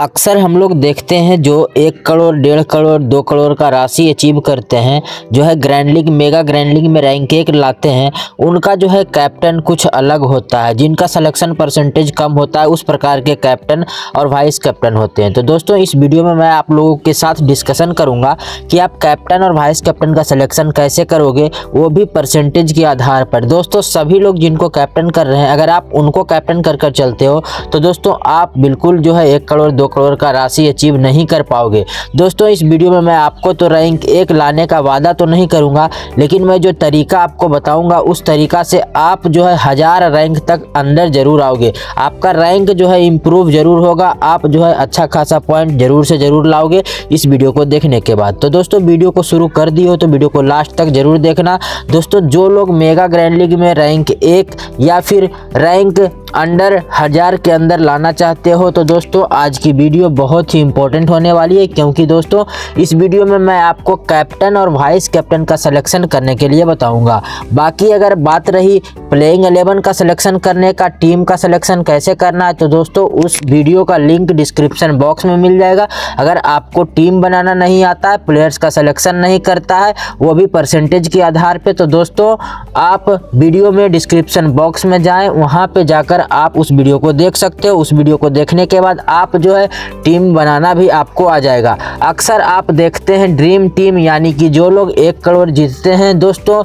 अक्सर हम लोग देखते हैं जो एक करोड़, डेढ़ करोड़, दो करोड़ का राशि अचीव करते हैं, जो है grand league mega grand league में रैंक एक लाते हैं। उनका जो है कैप्टन कुछ अलग होता है, जिनका सिलेक्शन परसेंटेज कम होता है, उस प्रकार के कैप्टन और वाइस कैप्टन होते हैं। तो दोस्तों, इस वीडियो में मैं आप लोगों के साथ डिस्कशन करूँगा कि आप कैप्टन और वाइस कैप्टन का सिलेक्शन कैसे करोगे, वो भी परसेंटेज के आधार पर। दोस्तों, सभी लोग जिनको कैप्टन कर रहे हैं, अगर आप उनको कैप्टन कर कर चलते हो तो दोस्तों, आप बिल्कुल जो है एक करोड़, दो करोड़ का राशि अचीव नहीं कर पाओगे। दोस्तों, इस वीडियो में मैं आपको तो रैंक एक लाने का वादा तो नहीं करूँगा, लेकिन मैं जो तरीका आपको बताऊँगा, उस तरीका से आप जो है हज़ार रैंक तक अंदर ज़रूर आओगे। आपका रैंक जो है इम्प्रूव ज़रूर होगा, आप जो है अच्छा खासा पॉइंट ज़रूर से ज़रूर लाओगे इस वीडियो को देखने के बाद। तो दोस्तों, वीडियो को शुरू कर दी हो तो वीडियो को लास्ट तक ज़रूर देखना। दोस्तों, जो लोग मेगा ग्रैंड लीग में रैंक एक या फिर रैंक अंडर हज़ार के अंदर लाना चाहते हो तो दोस्तों, आज की वीडियो बहुत ही इंपॉर्टेंट होने वाली है, क्योंकि दोस्तों, इस वीडियो में मैं आपको कैप्टन और वाइस कैप्टन का सिलेक्शन करने के लिए बताऊँगा। बाकी अगर बात रही प्लेइंग एलेवन का सिलेक्शन करने का टीम का सिलेक्शन कैसे करना है? तो दोस्तों, उस वीडियो का लिंक डिस्क्रिप्शन बॉक्स में मिल जाएगा। अगर आपको टीम बनाना नहीं आता है प्लेयर्स का सिलेक्शन नहीं करता है, वो भी परसेंटेज के आधार पर तो दोस्तों, आप वीडियो में डिस्क्रिप्शन बॉक्स में जाएँ, वहाँ पर जाकर आप उस वीडियो को देख सकते हो। उस वीडियो को देखने के बाद आप जो है टीम बनाना भी आपको आ जाएगा। अक्सर आप देखते हैं ड्रीम टीम यानी कि जो लोग एक करोड़ जीतते हैं, दोस्तों,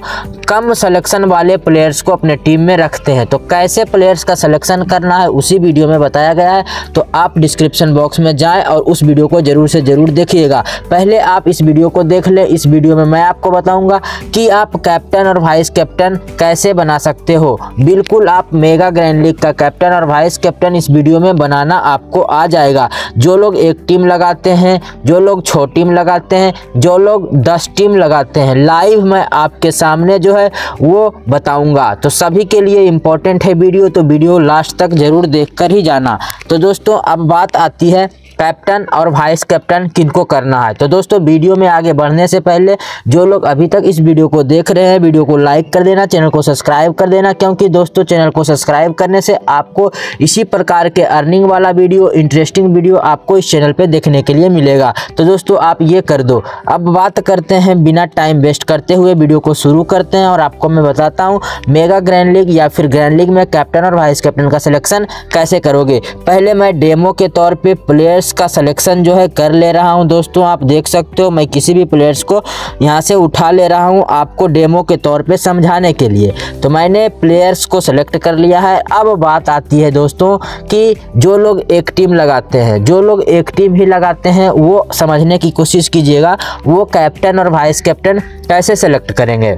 कम सिलेक्शन वाले प्लेयर्स को अपने टीम में रखते हैं। तो कैसे प्लेयर्स का सिलेक्शन करना है, उसी वीडियो में बताया गया है। तो आप डिस्क्रिप्शन बॉक्स में जाएँ और उस वीडियो को ज़रूर से ज़रूर देखिएगा। पहले आप इस वीडियो को देख ले। इस वीडियो में मैं आपको बताऊँगा कि आप कैप्टन और वाइस कैप्टन कैसे बना सकते हो। बिल्कुल आप मेगा ग्रैंड लीग का कैप्टन और वाइस कैप्टन इस वीडियो में बनाना आपको आ जाएगा। जो लोग एक टीम लगाते हैं, जो लोग छो टीम लगाते हैं, जो लोग दस टीम लगाते हैं। लाइव मैं आपके सामने जो है, वो बताऊँगा। तो सभी के लिए इम्पोर्टेंट है वीडियो तो वीडियो लास्ट तक ज़रूर देख कर ही जाना। तो दोस्तों, अब बात आती है कैप्टन और वाइस कैप्टन किनको करना है। तो दोस्तों, वीडियो में आगे बढ़ने से पहले जो लोग अभी तक इस वीडियो को देख रहे हैं, वीडियो को लाइक कर देना चैनल को सब्सक्राइब कर देना, क्योंकि दोस्तों चैनल को सब्सक्राइब करने से आपको इसी प्रकार के अर्निंग वाला वीडियो इंटरेस्टिंग वीडियो आपको इस चैनल पर देखने के लिए मिलेगा। तो दोस्तों, आप ये कर दो। अब बात करते हैं बिना टाइम वेस्ट करते हुए वीडियो को शुरू करते हैं और आपको मैं बताता हूँ मेगा ग्रैंड लीग या फिर ग्रैंड लीग में कैप्टन और वाइस कैप्टन का सिलेक्शन कैसे करोगे। पहले मैं डेमो के तौर पर प्लेयर्स प्लेयर्स का सिलेक्शन जो है कर ले रहा हूँ। दोस्तों, आप देख सकते हो, मैं किसी भी प्लेयर्स को यहाँ से उठा ले रहा हूँ आपको डेमो के तौर पर समझाने के लिए। तो मैंने प्लेयर्स को सिलेक्ट कर लिया है। अब बात आती है दोस्तों कि जो लोग एक टीम लगाते हैं, जो लोग एक टीम ही लगाते हैं, वो समझने की कोशिश कीजिएगा, वो कैप्टन और वाइस कैप्टन कैसे सेलेक्ट करेंगे?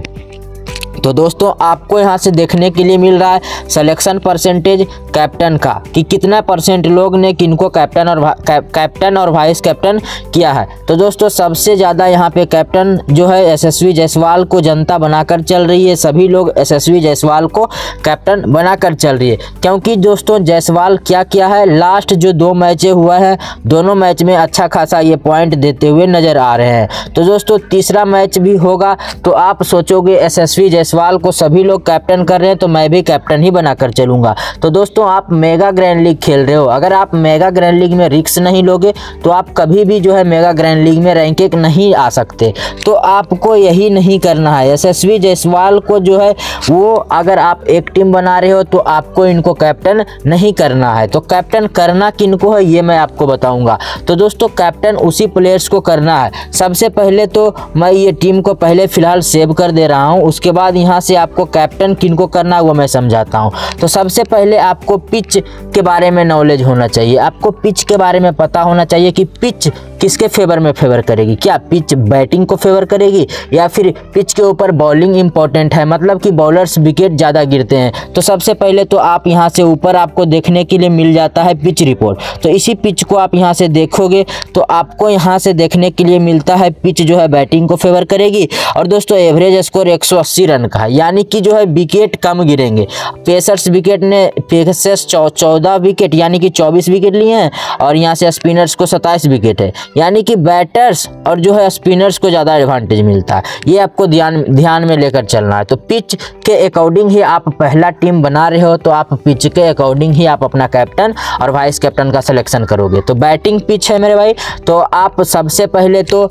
तो दोस्तों, आपको यहाँ से देखने के लिए मिल रहा है सिलेक्शन परसेंटेज कैप्टन का, कि कितना परसेंट लोग ने किनको कैप्टन और कैप्टन और वाइस कैप्टन किया है। तो दोस्तों, सबसे ज़्यादा यहाँ पे कैप्टन जो है यशस्वी जायसवाल को जनता बनाकर चल रही है। सभी लोग यशस्वी जायसवाल को कैप्टन बनाकर चल रही है। क्योंकि दोस्तों, जायसवाल क्या किया है? लास्ट जो दो मैचें हुआ है, दोनों मैच में अच्छा खासा ये पॉइंट देते हुए नज़र आ रहे हैं। तो दोस्तों, तीसरा मैच भी होगा तो आप सोचोगे यशस्वी जायसवाल को सभी लोग कैप्टन कर रहे हैं तो मैं भी कैप्टन ही बनाकर चलूँगा। तो दोस्तों, आप मेगा ग्रैंड लीग खेल रहे हो। अगर आप मेगा ग्रैंड लीग में रिक्स नहीं लोगे तो आप कभी भी जो है मेगा ग्रैंड लीग में रैंक एक नहीं आ सकते। तो आपको यही नहीं करना है। यशस्वी जायसवाल को जो है, वो अगर आप एक टीम बना रहे हो तो आपको इनको कैप्टन नहीं करना है। तो कैप्टन करना किनको है, ये मैं आपको बताऊँगा। तो दोस्तों कैप्टन उसी प्लेयर्स को करना है। सबसे पहले तो मैं ये टीम को पहले फ़िलहाल सेव कर दे रहा हूँ। उसके बाद यहाँ से आपको कैप्टन किनको करना है वो मैं समझाता हूँ। तो सबसे पहले आपको पिच के बारे में नॉलेज होना चाहिए। आपको पिच के बारे में पता होना चाहिए कि पिच किसके फेवर में फेवर करेगी? क्या पिच बैटिंग को फेवर करेगी? या फिर पिच के ऊपर बॉलिंग इंपॉर्टेंट है? मतलब कि बॉलर्स विकेट ज़्यादा गिरते हैं। तो सबसे पहले तो आप यहाँ से ऊपर आपको देखने के लिए मिल जाता है पिच रिपोर्ट तो इसी पिच को आप यहाँ से देखोगे तो आपको यहाँ से देखने के लिए मिलता है पिच जो है बैटिंग को फेवर करेगी। और दोस्तों एवरेज स्कोर एक सौ अस्सी रन का है। यानी कि जो है विकेट कम गिरेंगे। पेसर्स विकेट ने पेसर्स चौदह विकेट यानी कि चौबीस विकेट लिए हैं। और यहाँ से स्पिनर्स को सत्ताईस विकेट है। यानी कि बैटर्स और जो है स्पिनर्स को ज़्यादा एडवांटेज मिलता है। ये आपको ध्यान ध्यान में लेकर चलना है। तो पिच के अकॉर्डिंग ही आप पहला टीम बना रहे हो तो आप पिच के अकॉर्डिंग ही आप अपना कैप्टन और वाइस कैप्टन का सिलेक्शन करोगे। तो बैटिंग पिच है मेरे भाई। तो आप सबसे पहले तो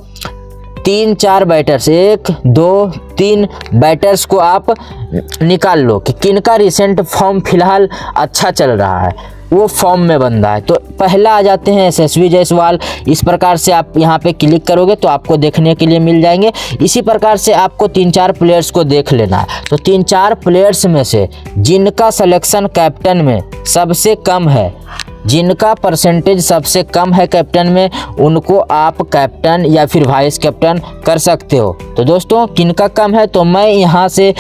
तीन, चार बैटर्स एक, दो, तीन बैटर्स को आप निकाल लो कि किन का रिसेंट फॉर्म फ़िलहाल अच्छा चल रहा है। वो फॉर्म में बंदा है। तो पहला आ जाते हैं यशस्वी जायसवाल इस प्रकार से आप यहाँ पे क्लिक करोगे तो आपको देखने के लिए मिल जाएँगे। इसी प्रकार से आपको तीन चार प्लेयर्स को देख लेना है। तो तीन चार प्लेयर्स में से जिनका सिलेक्शन कैप्टन में सबसे कम है, जिनका परसेंटेज सबसे कम है कैप्टन में, उनको आप कैप्टन या फिर वाइस कैप्टन कर सकते हो। तो दोस्तों, किनका कम है? तो मैं यहाँ से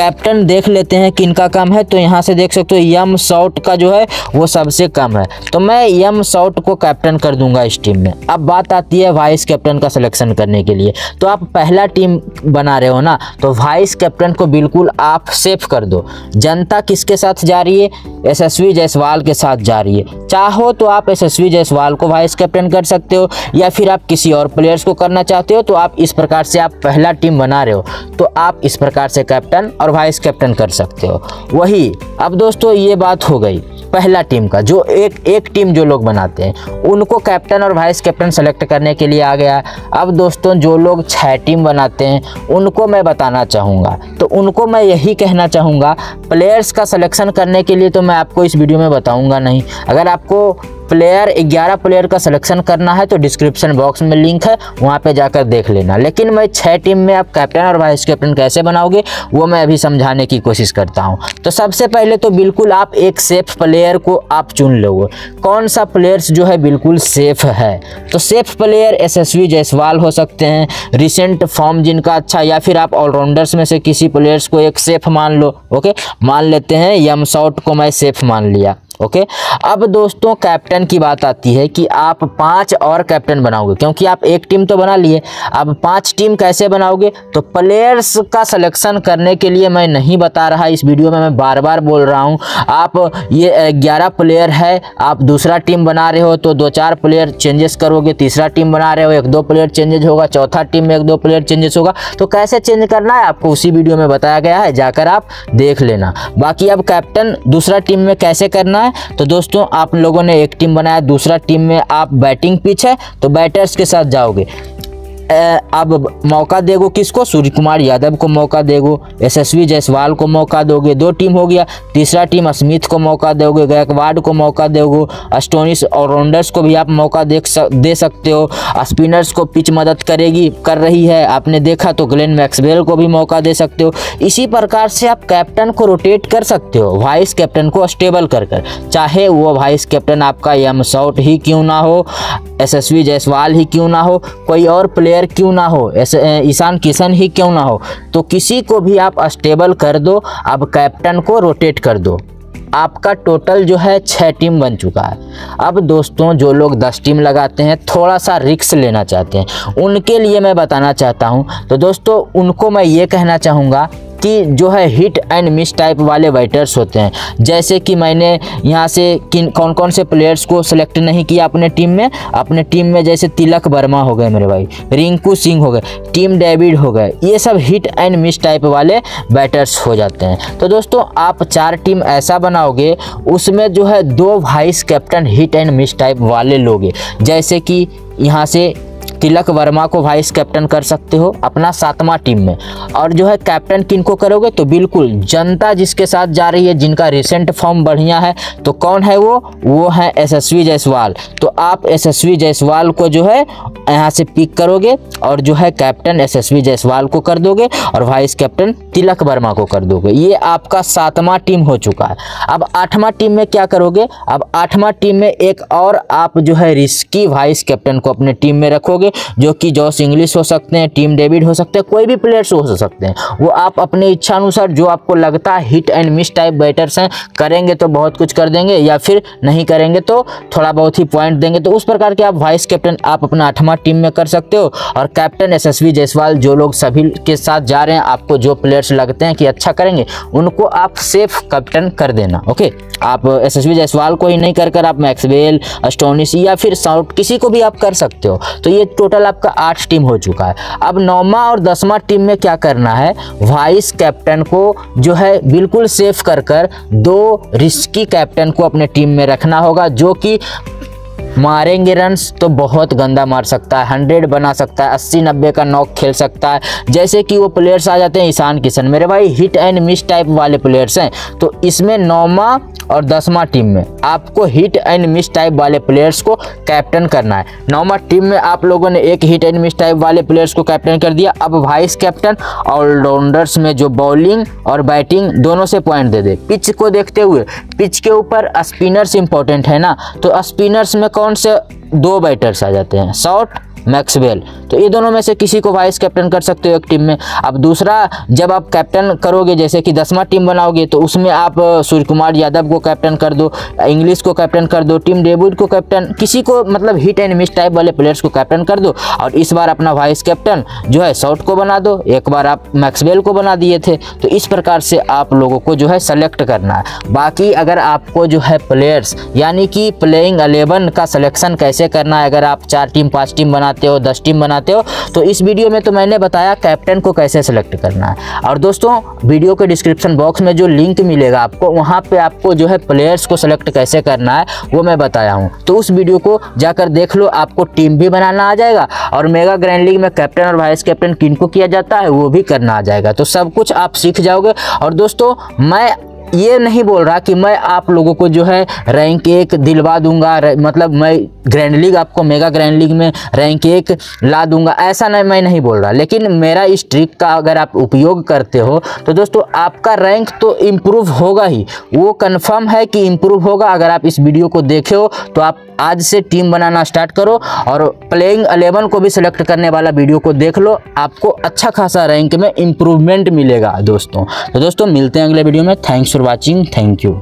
कैप्टन देख लेते हैं किनका कम है तो यहाँ से देख सकते हो, यम शॉट का जो है, वो सबसे कम है। तो मैं यम शॉट को कैप्टन कर दूँगा इस टीम में। अब बात आती है वाइस कैप्टन का सिलेक्शन करने के लिए। तो आप पहला टीम बना रहे हो ना तो वाइस कैप्टन को बिल्कुल आप सेफ़ कर दो। जनता किसके साथ जा रही है? यशस्वी जायसवाल के साथ जा रही है। चाहो तो आप यशस्वी जायसवाल को वाइस कैप्टन कर सकते हो, या फिर आप किसी और प्लेयर्स को करना चाहते हो तो आप इस प्रकार से आप पहला टीम बना रहे हो। तो आप इस प्रकार से कैप्टन और वाइस कैप्टन कर सकते हो। वही, अब दोस्तों ये बात हो गई पहला टीम का, जो एक एक टीम जो लोग बनाते हैं, उनको कैप्टन और वाइस कैप्टन सेलेक्ट करने के लिए आ गया। अब दोस्तों जो लोग छः टीम बनाते हैं, उनको मैं बताना चाहूँगा। तो उनको मैं यही कहना चाहूँगा प्लेयर्स का सिलेक्शन करने के लिए तो मैं आपको इस वीडियो में बताऊँगा नहीं। अगर आपको प्लेयर 11 प्लेयर का सिलेक्शन करना है तो डिस्क्रिप्शन बॉक्स में लिंक है, वहाँ पे जाकर देख लेना। लेकिन मैं छः टीम में आप कैप्टन और वाइस कैप्टन कैसे बनाओगे, वो मैं अभी समझाने की कोशिश करता हूँ। तो सबसे पहले तो बिल्कुल आप एक सेफ़ प्लेयर को आप चुन लोगे। कौन सा प्लेयर्स जो है बिल्कुल सेफ़ है? तो सेफ़ प्लेयर एस जायसवाल हो सकते हैं रिसेंट फॉर्म जिनका अच्छा या फिर आप ऑलराउंडर्स में से किसी प्लेयर्स को एक सेफ़ मान लो ओके मान लेते हैं यम शॉट को मैं सेफ़ मान लिया। ओके अब दोस्तों कैप्टन की बात आती है कि आप पाँच और कैप्टन बनाओगे, क्योंकि आप एक टीम तो बना लिए। अब पाँच टीम कैसे बनाओगे? तो प्लेयर्स का सिलेक्शन करने के लिए मैं नहीं बता रहा, इस वीडियो में मैं बार बार बोल रहा हूँ। आप ये ग्यारह प्लेयर है, आप दूसरा टीम बना रहे हो तो दो चार प्लेयर चेंजेस करोगे, तीसरा टीम बना रहे हो, एक दो प्लेयर चेंजेस होगा, चौथा टीम में एक दो प्लेयर चेंजेस होगा। तो कैसे चेंज करना है, आपको उसी वीडियो में बताया गया है, जाकर आप देख लेना। बाकी अब कैप्टन दूसरा टीम में कैसे करना है? है तो दोस्तों, आप लोगों ने एक टीम बनाया, दूसरा टीम में आप बैटिंग पिच है तो बैटर्स के साथ जाओगे। अब मौका देगो किसको? सूर्य कुमार यादव को मौका देगो यशस्वी जायसवाल को मौका दोगे दो टीम हो गया। तीसरा टीम स्मिथ को मौका दोगे गायकवाड को मौका दोगे अस्टोनिस ऑलराउंडर्स को भी आप मौका देख सक, दे सकते हो। स्पिनर्स को पिच मदद करेगी कर रही है आपने देखा तो ग्लेन मैक्सवेल को भी मौका दे सकते हो। इसी प्रकार से आप कैप्टन को रोटेट कर सकते हो वाइस कैप्टन को स्टेबल कर कर। चाहे वो वाइस कैप्टन आपका यम शॉट ही क्यों ना हो यशस्वी जायसवाल ही क्यों ना हो कोई और प्लेयर क्यों ना हो? ऐसे ईशान किशन ही क्यों ना हो? तो किसी को भी आप स्टेबल कर दो अब कैप्टन को रोटेट कर दो। आपका टोटल जो है छः टीम बन चुका है। अब दोस्तों, जो लोग दस टीम लगाते हैं थोड़ा सा रिक्स लेना चाहते हैं। उनके लिए मैं बताना चाहता हूँ। तो दोस्तों, उनको मैं ये कहना चाहूँगा कि जो है हिट एंड मिस टाइप वाले बैटर्स होते हैं। जैसे कि मैंने यहाँ से किन कौन कौन से प्लेयर्स को सिलेक्ट नहीं किया अपने टीम में, अपने टीम में जैसे तिलक वर्मा हो गए मेरे भाई, रिंकू सिंह हो गए, टीम डेविड हो गए, ये सब हिट एंड मिस टाइप वाले बैटर्स हो जाते हैं। तो दोस्तों, आप चार टीम ऐसा बनाओगे, उसमें जो है दो vice captain hit and miss type वाले लोगे। जैसे कि यहाँ से तिलक वर्मा को वाइस कैप्टन कर सकते हो अपना सातवां टीम में। और जो है कैप्टन किन को करोगे? तो बिल्कुल जनता जिसके साथ जा रही है, जिनका रिसेंट फॉर्म बढ़िया है तो कौन है वो? वो है यशस्वी जायसवाल। तो आप यशस्वी जायसवाल को जो है यहाँ से पिक करोगे और जो है कैप्टन यशस्वी जायसवाल को कर दोगे और वाइस कैप्टन तिलक वर्मा को कर दोगे। ये आपका सातवां टीम हो चुका है। अब आठवां टीम में क्या करोगे? अब आठवां टीम में एक और आप जो है रिस्की वाइस कैप्टन को अपने टीम में रखोगे। जो कि जॉस इंग्लिश हो सकते हैं, टीम डेविड हो सकते हैं, कोई भी प्लेयर्स हो सकते हैं, वो आप अपने इच्छा अनुसार जो आपको लगता है hit and miss type batters हैं, करेंगे तो बहुत कुछ कर देंगे या फिर नहीं करेंगे तो थोड़ा बहुत ही पॉइंट देंगे तो उस प्रकार के आप वाइस कैप्टन आप अपना आठवां टीम में कर सकते हो। और कैप्टन यशस्वी जायसवाल जो लोग सभी के साथ जा रहे हैं, आपको जो प्लेयर्स लगते हैं कि अच्छा करेंगे, उनको आप सेफ़ कैप्टन कर देना ओके आप यशस्वी जायसवाल को ही नहीं कर कर आप मैक्सवेल अस्टोनिस या फिर साउट किसी को भी आप कर सकते हो। तो ये टोटल आपका आठ टीम हो चुका है। अब नौवा और दसवा टीम में क्या करना है? वाइस कैप्टन को जो है बिल्कुल सेफ़ कर कर दो रिस्की कैप्टन को अपने टीम में रखना होगा, जो कि मारेंगे रन्स तो बहुत गंदा मार सकता है हंड्रेड बना सकता है, अस्सी, नब्बे का नॉक खेल सकता है। जैसे कि वो प्लेयर्स आ जाते हैं ईशान किशन। मेरे भाई हिट एंड मिस टाइप वाले प्लेयर्स हैं। तो इसमें नौमा और दसवा टीम में आपको हिट एंड मिस टाइप वाले प्लेयर्स को कैप्टन करना है। नौवा टीम में आप लोगों ने एक हिट एंड मिस टाइप वाले प्लेयर्स को कैप्टन कर दिया। अब वाइस कैप्टन ऑलराउंडर्स में जो बॉलिंग और बैटिंग दोनों से पॉइंट दे दे। पिच को देखते हुए पिच के ऊपर स्पिनर्स इंपॉर्टेंट है ना? तो स्पिनर्स में कौन से दो बैटर्स आ जाते हैं? Short Maxwell. तो ये दोनों में से किसी को वाइस कैप्टन कर सकते हो एक टीम में। अब दूसरा, जब आप कैप्टन करोगे, जैसे कि दसवा टीम बनाओगे तो उसमें आप सूर्य कुमार यादव को कैप्टन कर दो, इंग्लिश को कैप्टन कर दो टीम डेबूड को कैप्टन किसी को मतलब हिट एंड मिस टाइप वाले प्लेयर्स को कैप्टन कर दो। और इस बार अपना वाइस कैप्टन जो है शॉर्ट को बना दो। एक बार आप मैक्सवेल को बना दिए थे। तो इस प्रकार से आप लोगों को जो है सेलेक्ट करना है। बाकी अगर आपको जो है प्लेयर्स यानी कि प्लेइंग अलेवन का सिलेक्शन कैसे करना है, अगर आप चार टीम पाँच टीम बना बनाते हो, दस टीम बनाते हो तो इस वीडियो में तो मैंने बताया कैप्टन को कैसे सेलेक्ट करना है। और दोस्तों वीडियो के डिस्क्रिप्शन बॉक्स में जो लिंक मिलेगा आपको, वहाँ पे आपको जो है प्लेयर्स को सेलेक्ट कैसे करना है, वो मैं बताया हूँ। तो उस वीडियो को जाकर देख लो, आपको टीम भी बनाना आ जाएगा और मेगा ग्रैंड लीग में कैप्टन और वाइस कैप्टन किन को किया जाता है, वो भी करना आ जाएगा। तो सब कुछ आप सीख जाओगे। और दोस्तों, मैं ये नहीं बोल रहा कि मैं आप लोगों को जो है रैंक एक दिलवा दूँगा मतलब मैं ग्रैंड लीग आपको मेगा ग्रैंड लीग में रैंक एक ला दूँगा, ऐसा नहीं, मैं नहीं बोल रहा। लेकिन मेरा इस ट्रिक का अगर आप उपयोग करते हो तो दोस्तों आपका रैंक तो इम्प्रूव होगा ही। वो कन्फर्म है कि इम्प्रूव होगा। अगर आप इस वीडियो को देखे हो तो आप आज से टीम बनाना स्टार्ट करो और प्लेइंग अलेवन को भी सिलेक्ट करने वाला वीडियो को देख लो। आपको अच्छा खासा रैंक में इम्प्रूवमेंट मिलेगा दोस्तों। तो दोस्तों, मिलते हैं अगले वीडियो में। Thanks for watching thank you